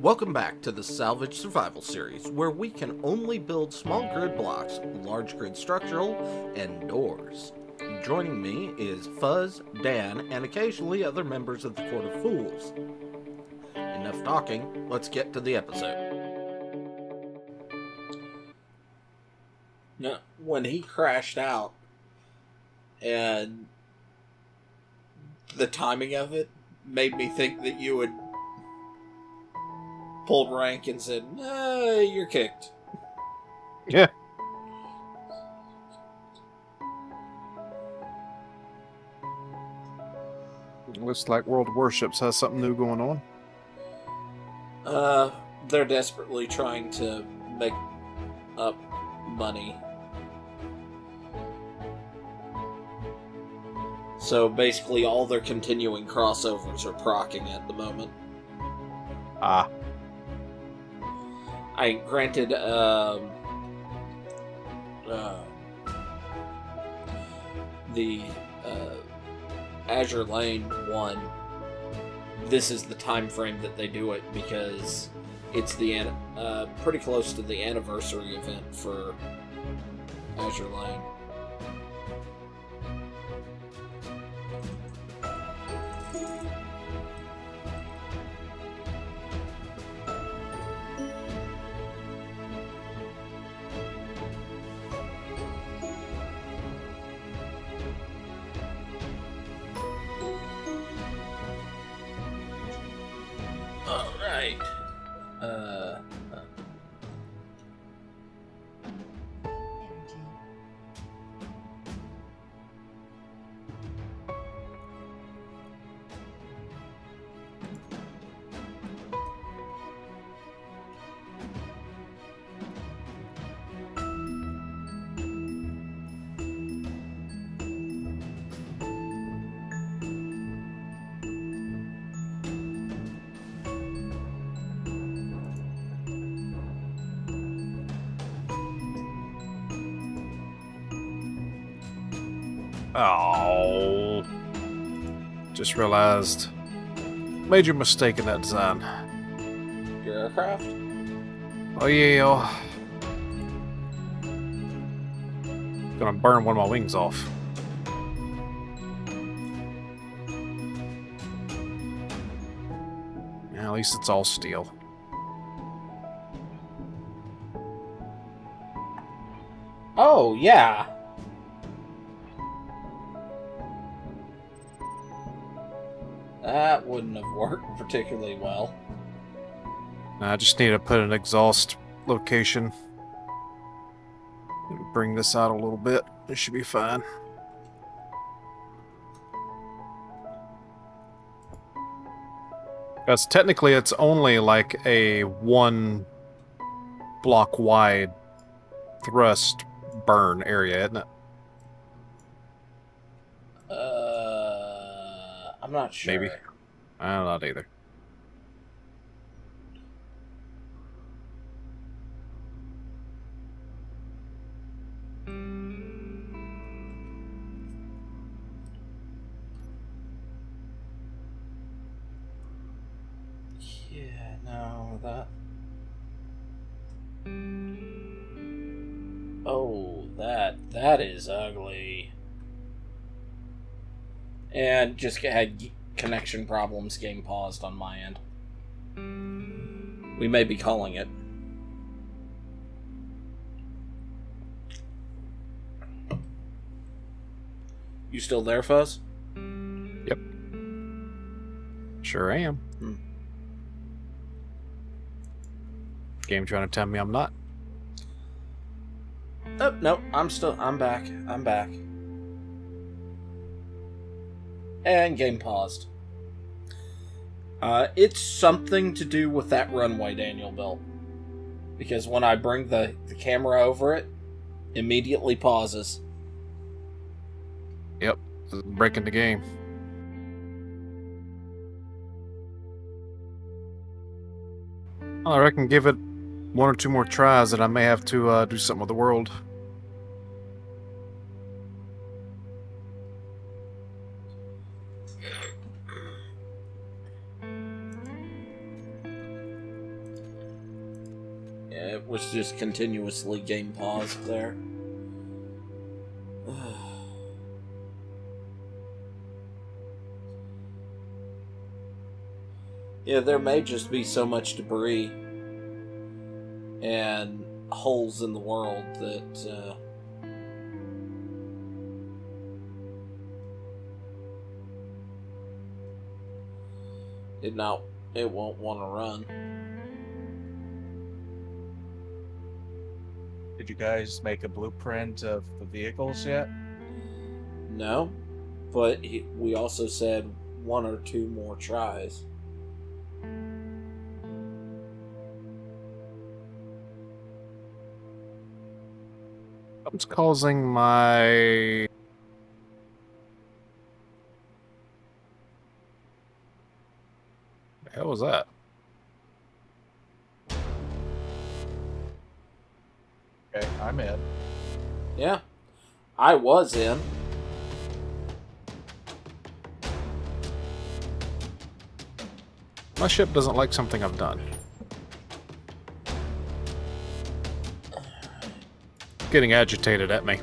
Welcome back to the Salvage Survival Series, where we can only build small grid blocks, large grid structural, and doors. Joining me is Fuzz, Dan, and occasionally other members of the Court of Fools. Enough talking, let's get to the episode. Now, when he crashed out, and the timing of it made me think that you had pulled rank and said, uh, "You're kicked." Yeah. Looks like World Warships has something new going on. Uh, they're desperately trying to make up money. So basically, all their continuing crossovers are procking at the moment. Ah, I granted, um, uh, the uh, Azur Lane one. This is the time frame that they do it because it's the uh, pretty close to the anniversary event for Azur Lane. Oh. Just realized major mistake in that design. your aircraft. Oh yeah. Gonna burn one of my wings off. Yeah, at least it's all steel. Oh yeah. Wouldn't have worked particularly well. I just need to put an exhaust location. Bring this out a little bit. It should be fine. Because technically it's only like a one block wide thrust burn area, isn't it? Uh, I'm not sure. Maybe. I'm not either. Yeah, no, that. Oh, that that is ugly. And just had connection problems. Game paused on my end. We may be calling it. You still there, Fuzz? Yep. Sure am. Hmm. Game trying to tell me I'm not. Oh no, I'm still. I'm back. I'm back. And game paused. Uh, it's something to do with that runway Daniel built. Because when I bring the, the camera over it, immediately pauses. Yep, breaking the game. I reckon give it one or two more tries, and I may have to uh, do something with the world. Yeah, it was just continuously game paused there. yeah, there may just be so much debris and holes in the world that uh, it not it won't want to run. Did you guys make a blueprint of the vehicles yet? No, but he, we also said one or two more tries. What's causing my The hell was that? Okay, I'm in. Yeah, I was in. My ship doesn't like something I've done. Getting agitated at me.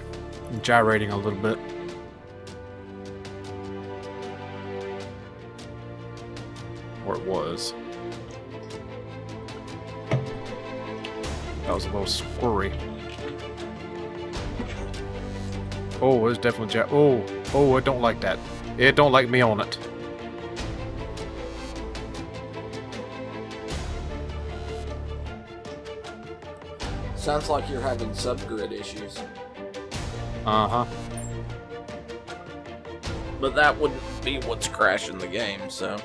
Gyrating a little bit. Or it was. That was a little squirry. Oh, it's definitely ja- Oh, oh, I don't like that. It don't like me on it. Sounds like you're having subgrid issues, Uh huh. but that wouldn't be what's crashing the game. So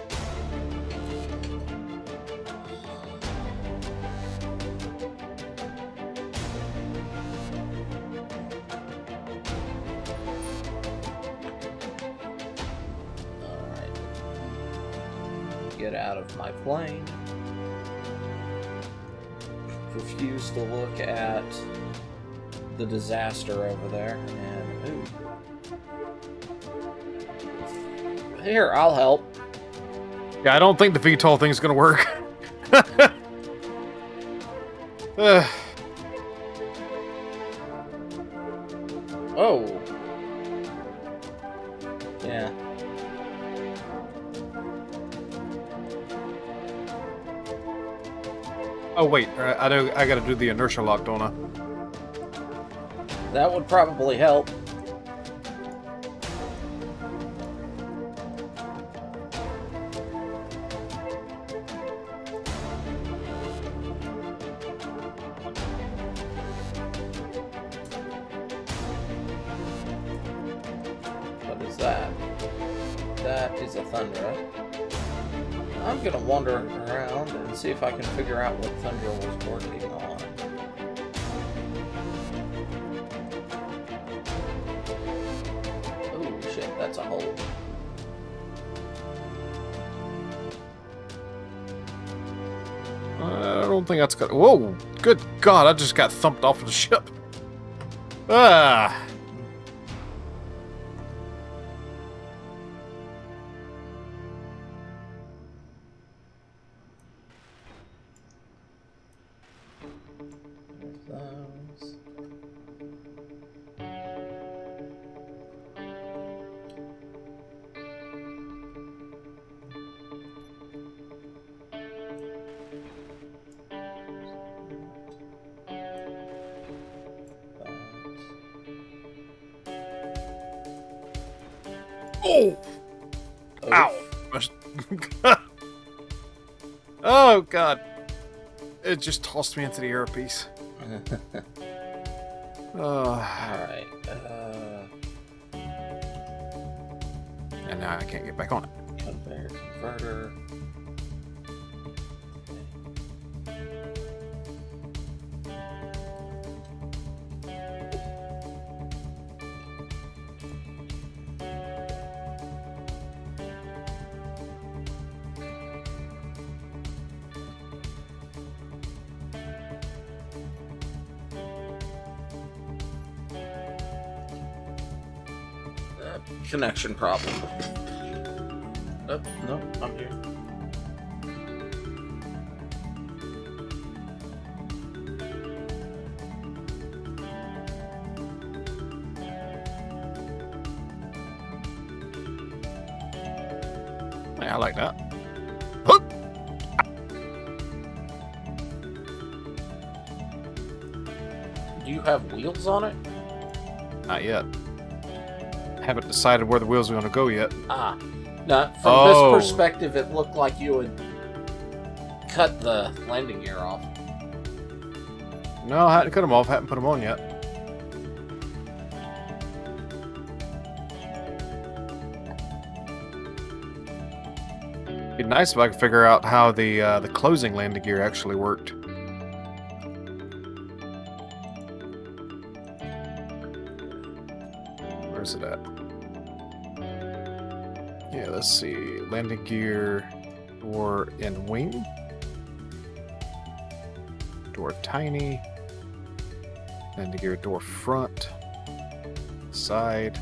of my plane. Refuse to look at the disaster over there. And ooh. Here, I'll help. Yeah, I don't think the VTOL thing's gonna work. Oh. Oh wait, uh, I know I gotta do the inertia lock, don't I? That would probably help. What is that? That is a Thundra. I'm gonna wander around and see if I can figure out what Thundra was working on. Oh shit, that's a hole. I don't think that's good. Whoa! Good God! I just got thumped off of the ship. Ah! Oh! Ow! oh God! It just tossed me into the airpiece. Uh, Alright. Uh, and now I can't get back on it. conveyor converter. connection problem. Oh, no, I'm here. I like that. Do You have wheels on it? Not yet. Haven't decided where the wheels are going to go yet. Ah. Now, from Oh. this perspective, it looked like you would cut the landing gear off. No, I hadn't cut them off. Haven't put them on yet. Be nice if I could figure out how the uh, the closing landing gear actually worked. Let's see. Landing gear door in wing. Door tiny. Landing gear door front. Side.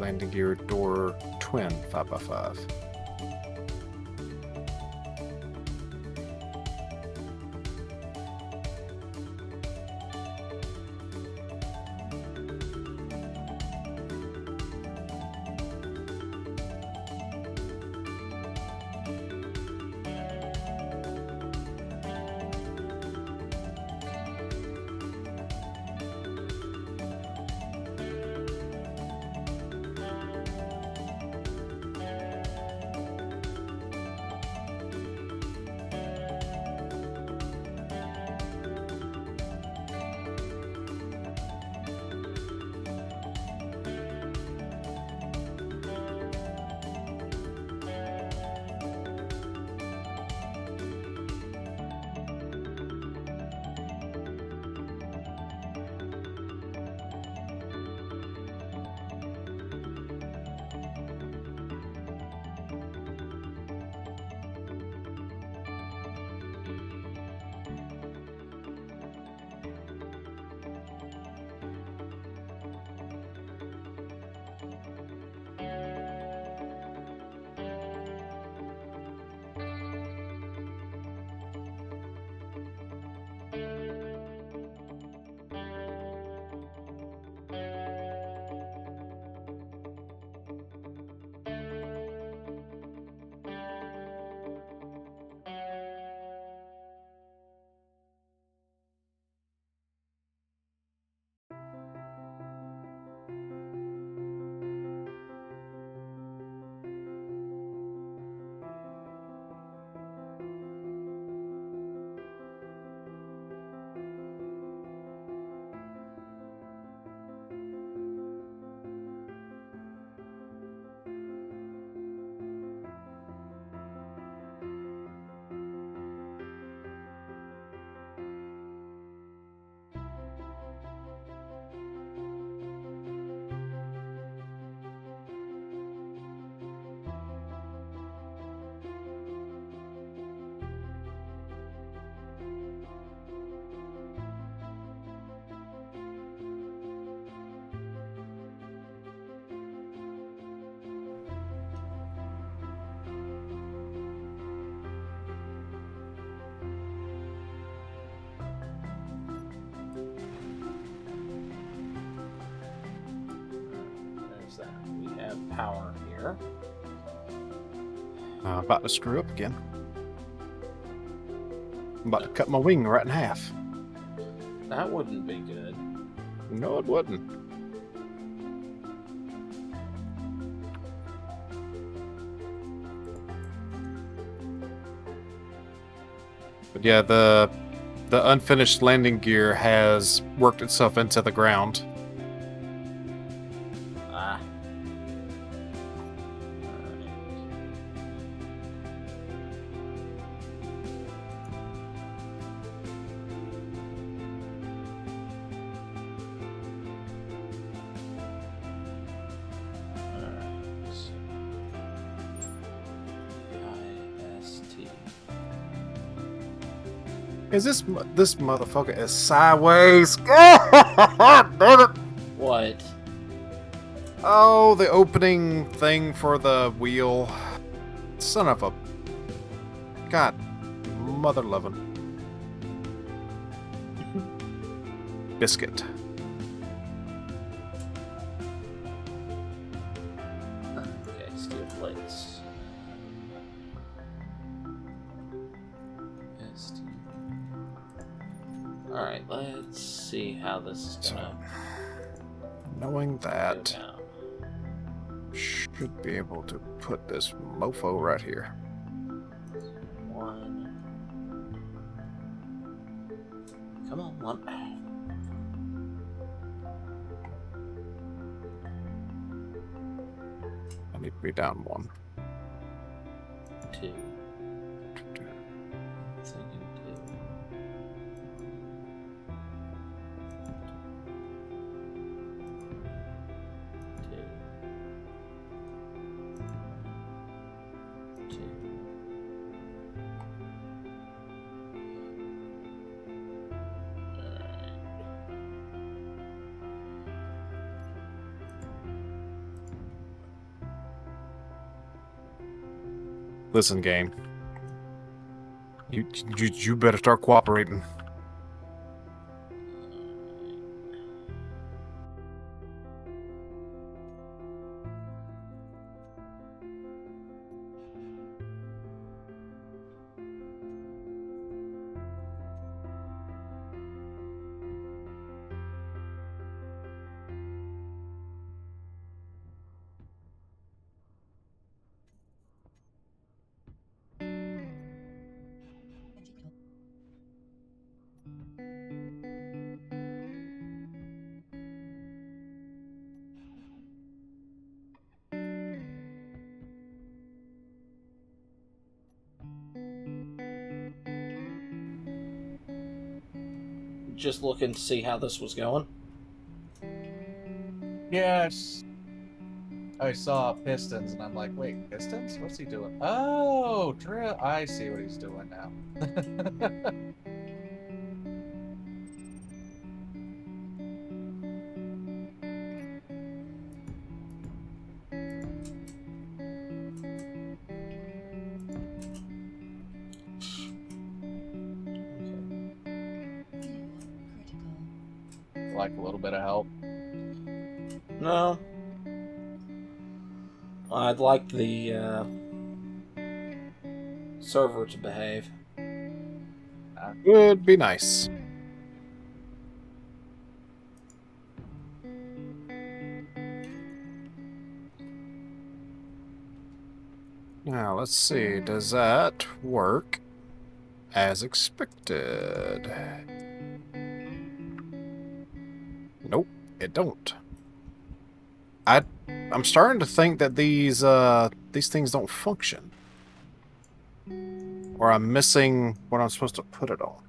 Landing gear door twin 5x5. Power here. Uh, about to screw up again. I'm about to cut my wing right in half. That wouldn't be good. No, it wouldn't. But yeah, the the unfinished landing gear has worked itself into the ground. Is this this motherfucker is sideways? God damn it! What? Oh, the opening thing for the wheel. Son of a. God, mother loving. Biscuit. See how this is So, gonna knowing that, should be able to put this mofo right here. One. Come on, one. I need to be down one. Two. Listen, game. You, you you better start cooperating. Just looking to see how this was going. Yes. I saw pistons and I'm like, wait, pistons? What's he doing? Oh, drill. I see what he's doing now. like a little bit of help. No. I'd like the uh, server to behave. Would be nice. Now, let's see. Does that work as expected? Nope, it don't. I I'm starting to think that these uh these things don't function. Or I'm missing what I'm supposed to put it on.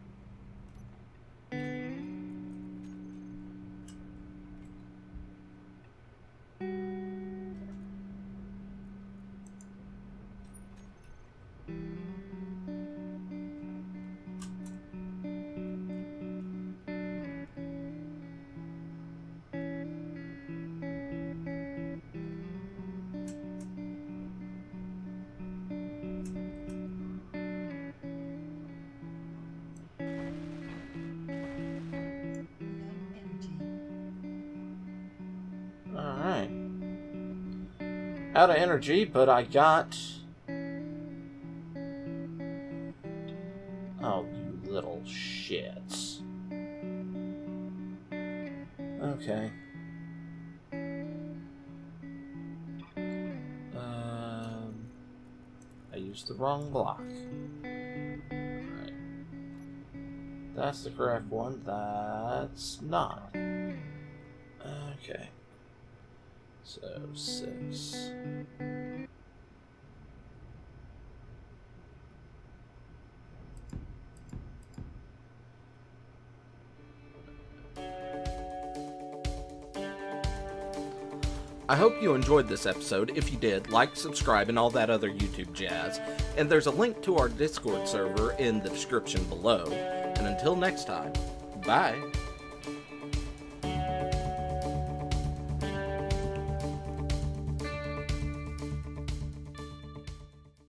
Out of energy, but I got. Oh, you little shits. Okay. Um, I used the wrong block. Right. That's the correct one. That's not. Okay. So, six. I hope you enjoyed this episode. If you did, like, subscribe, and all that other YouTube jazz. And there's a link to our Discord server in the description below. And until next time, bye.